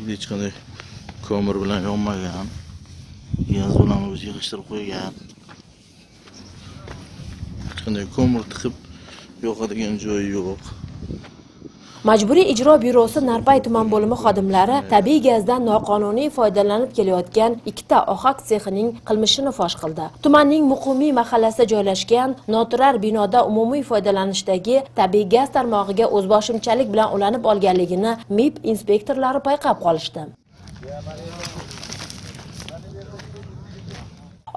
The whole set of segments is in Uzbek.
egdi hech qanday ko'mir bilan yonmagan. Gaz bilan o'zi yig'ishtirib qo'ygan. Hech qanday ko'mir tiqib yoqadigan joyi yo'q. Majburiy ijro byurosi narpay tuman bo'limi xodimlari tabiiy gazdan noqonuniy foydalanib kelayotgan ikkita ohak sexining qilmishini fosh qildi. Tumanning muqimiy mahallasida joylashgan noturar binoda umumiy foydalanishdagi tabiiy gaz tarmog'iga o'zboshimchalik bilan ulanib olganligini mib inspektorlari payqab qolishdi.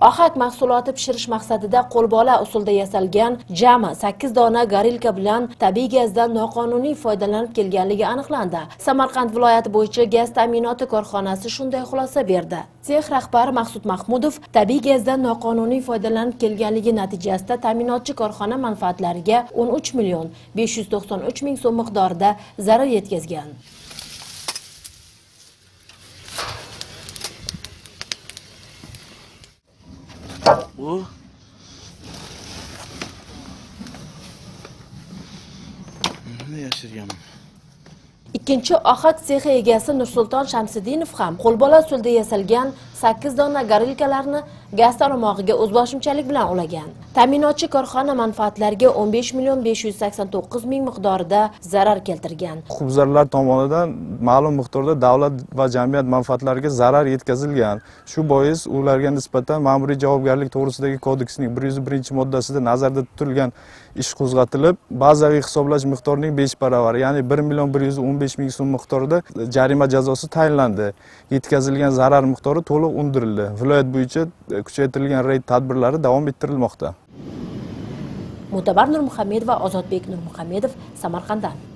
Ohak mahsuloti pishirish maqsadida qo'lbola usulda yasalgan jami sakkiz dona gorilka bilan tabiiy gazdan noqonuniy foydalanib kelganligi aniqlandi. Samarqand viloyati bo'yicha gaz ta'minoti korxonasi shunday xulosa berdi. Sex rahbari maqsud mahmudov tabiiy gazdan noqonuniy foydalanib kelganligi natijasida ta'minotchi korxona manfaatlariga o'n uch million besh yuz to'qson uch ming so'm miqdorida zarar yetkazgan. Bu. Nima yashirganman ikkinchi ohak sexi egasi nursulton shamsiddinov ham qo'lbola usulda yasalgan sakkiz dona gorilkalarni gaz tarmog'iga o'zboshimchalik bilan ulagan. Ta'minotchi korxona manfaatlariga o'n besh million besh yuz sakson to'qqiz ming miqdorida zarar keltirgan. Huquqbuzarlar tomonidan ma'lum miqdorda davlat va jamiyat manfaatlariga zarar yetkazilgan. Shu bois ularga nisbatan ma'muriy javobgarlik to'g'risidagi kodeksning bir yuz birinchi moddasida nazarda tutilgan ish qo'zg'atilib bazaviy hisoblash miqdorining besh baravari ya'ni bir million bir yuz o'n besh ming so'm miqdorida jarima jazosi tayinlandi. Yetkazilgan zarar miqdori to'liq undirildi. Viloyat bo'yicha e, kuchaytirilgan reyd tadbirlari davom ettirilmoqda. Mo'tabar nurmuhammedova ozodbek nurmuhammedov samarqanddan.